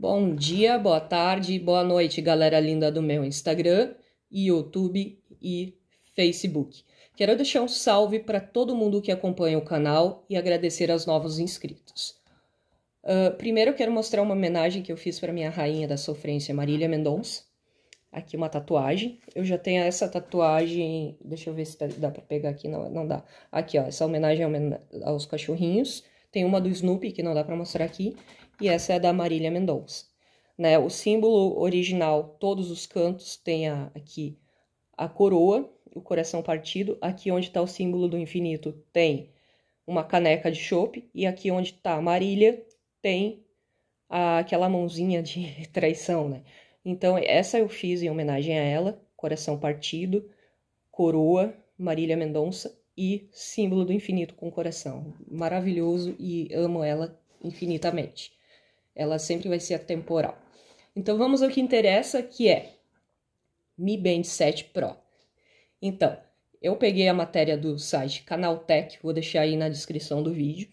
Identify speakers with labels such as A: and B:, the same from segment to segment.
A: Bom dia, boa tarde, boa noite, galera linda do meu Instagram, YouTube e Facebook. Quero deixar um salve para todo mundo que acompanha o canal e agradecer aos novos inscritos. Uh, primeiro, eu quero mostrar uma homenagem que eu fiz para minha rainha da sofrência, Marília Mendonça. Aqui uma tatuagem. Eu já tenho essa tatuagem. Deixa eu ver se dá para pegar aqui. Não, não dá. Aqui, ó. Essa homenagem aos cachorrinhos. Tem uma do Snoopy que não dá para mostrar aqui e essa é da Marília Mendonça. Né? O símbolo original, todos os cantos, tem a, aqui a coroa, o coração partido. Aqui onde está o símbolo do infinito tem uma caneca de chope. E aqui onde está a Marília tem a, aquela mãozinha de traição, né? Então, essa eu fiz em homenagem a ela, coração partido, coroa, Marília Mendonça e símbolo do infinito com coração. Maravilhoso e amo ela infinitamente ela sempre vai ser atemporal. Então vamos ao que interessa, que é Mi Band 7 Pro. Então, eu peguei a matéria do site Canaltech, vou deixar aí na descrição do vídeo.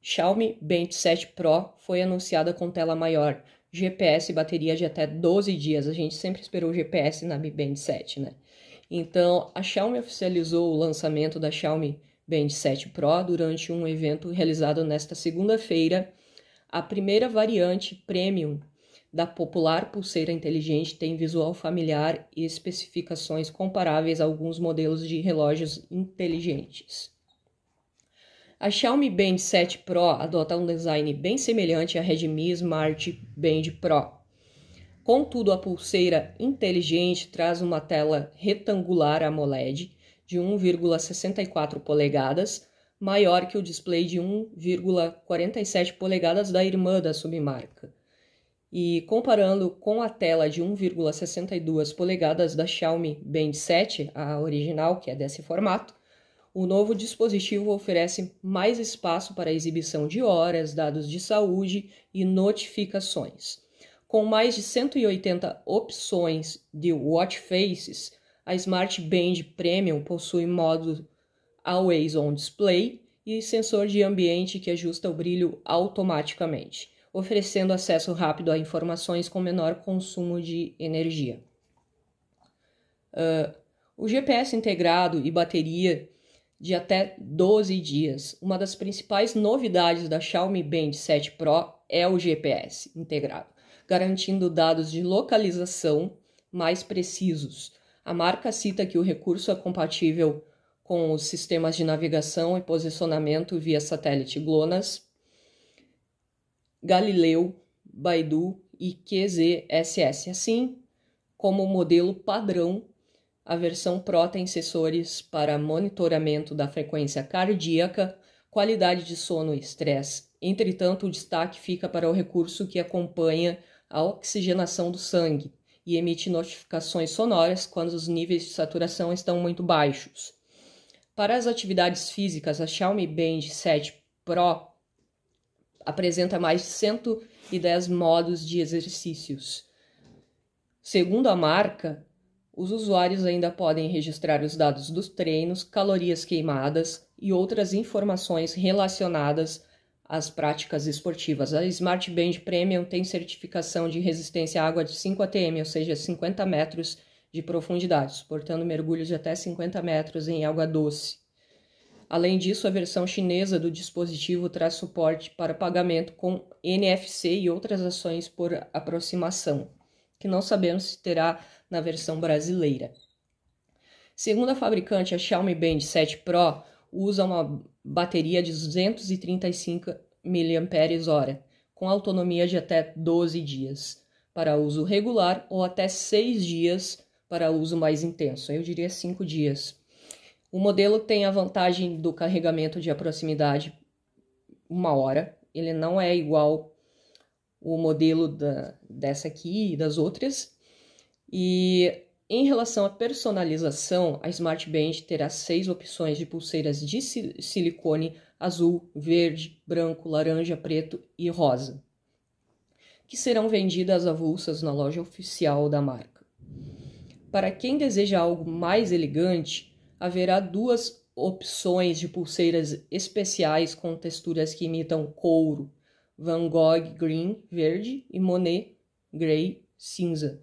A: Xiaomi Band 7 Pro foi anunciada com tela maior, GPS e bateria de até 12 dias. A gente sempre esperou GPS na Mi Band 7, né? Então, a Xiaomi oficializou o lançamento da Xiaomi Band 7 Pro durante um evento realizado nesta segunda-feira a primeira variante premium da popular pulseira inteligente tem visual familiar e especificações comparáveis a alguns modelos de relógios inteligentes. A Xiaomi Band 7 Pro adota um design bem semelhante à Redmi Smart Band Pro. Contudo, a pulseira inteligente traz uma tela retangular AMOLED de 1,64 polegadas maior que o display de 1,47 polegadas da irmã da submarca. E comparando com a tela de 1,62 polegadas da Xiaomi Band 7, a original, que é desse formato, o novo dispositivo oferece mais espaço para exibição de horas, dados de saúde e notificações. Com mais de 180 opções de watch faces, a Smart Band Premium possui modo Always On Display e sensor de ambiente que ajusta o brilho automaticamente, oferecendo acesso rápido a informações com menor consumo de energia. Uh, o GPS integrado e bateria de até 12 dias. Uma das principais novidades da Xiaomi Band 7 Pro é o GPS integrado, garantindo dados de localização mais precisos. A marca cita que o recurso é compatível com os sistemas de navegação e posicionamento via satélite GLONASS, Galileu, Baidu e QZSS. Assim como o modelo padrão, a versão Pro tem sensores para monitoramento da frequência cardíaca, qualidade de sono e estresse. Entretanto, o destaque fica para o recurso que acompanha a oxigenação do sangue e emite notificações sonoras quando os níveis de saturação estão muito baixos. Para as atividades físicas, a Xiaomi Band 7 Pro apresenta mais de 110 modos de exercícios. Segundo a marca, os usuários ainda podem registrar os dados dos treinos, calorias queimadas e outras informações relacionadas às práticas esportivas. A Smart Band Premium tem certificação de resistência à água de 5 atm, ou seja, 50 metros de profundidade, suportando mergulhos de até 50 metros em água doce. Além disso, a versão chinesa do dispositivo traz suporte para pagamento com NFC e outras ações por aproximação, que não sabemos se terá na versão brasileira. Segundo a fabricante, a Xiaomi Band 7 Pro usa uma bateria de 235 mAh, com autonomia de até 12 dias, para uso regular ou até 6 dias para uso mais intenso. Eu diria cinco dias. O modelo tem a vantagem do carregamento de proximidade uma hora. Ele não é igual o modelo da, dessa aqui e das outras. E em relação à personalização, a Smart Band terá seis opções de pulseiras de silicone azul, verde, branco, laranja, preto e rosa, que serão vendidas avulsas na loja oficial da marca. Para quem deseja algo mais elegante, haverá duas opções de pulseiras especiais com texturas que imitam couro, Van Gogh Green verde e Monet Grey cinza.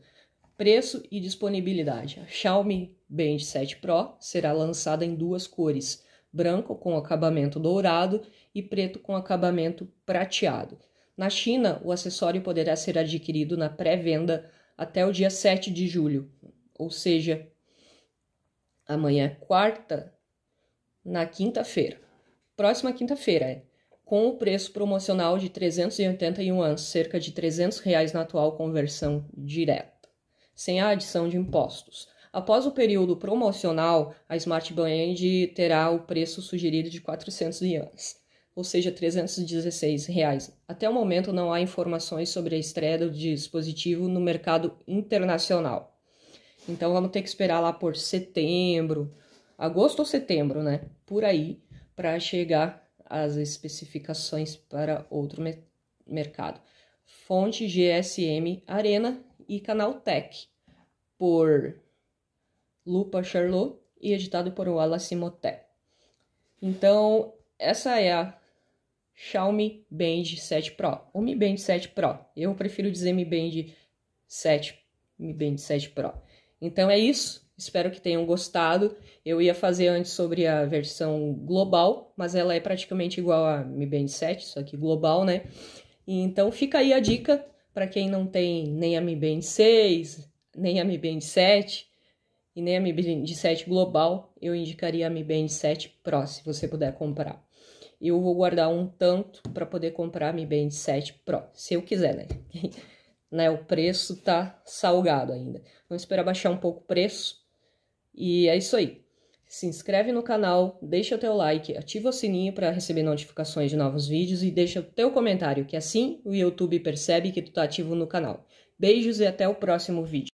A: Preço e disponibilidade. A Xiaomi Band 7 Pro será lançada em duas cores: branco com acabamento dourado e preto com acabamento prateado. Na China, o acessório poderá ser adquirido na pré-venda até o dia 7 de julho, ou seja, amanhã é quarta, na quinta-feira. Próxima quinta-feira, é, com o preço promocional de 381 anos, cerca de 300 reais na atual conversão direta, sem a adição de impostos. Após o período promocional, a Smart Band terá o preço sugerido de 400 ienes, ou seja, 316 reais. Até o momento não há informações sobre a estreia do dispositivo no mercado internacional. Então vamos ter que esperar lá por setembro, agosto ou setembro, né? Por aí, para chegar as especificações para outro me mercado. Fonte GSM Arena e Canal Tech, por Lupa Charlot e editado por Wallace Moté. Então, essa é a Xiaomi Band 7 Pro, ou Mi Band 7 Pro. Eu prefiro dizer Mi Band 7, Mi Band 7 Pro. Então é isso. Espero que tenham gostado. Eu ia fazer antes sobre a versão global, mas ela é praticamente igual a Mi Band 7, só que global, né? Então fica aí a dica para quem não tem nem a Mi Band 6, nem a Mi Band 7 e nem a Mi Band 7 global, eu indicaria a Mi Band 7 Pro, se você puder comprar. Eu vou guardar um tanto para poder comprar a Mi Band 7 Pro, se eu quiser, né? né? O preço tá salgado ainda. Vamos esperar baixar um pouco o preço e é isso aí. Se inscreve no canal, deixa o teu like, ativa o sininho para receber notificações de novos vídeos e deixa o teu comentário, que assim o YouTube percebe que tu tá ativo no canal. Beijos e até o próximo vídeo.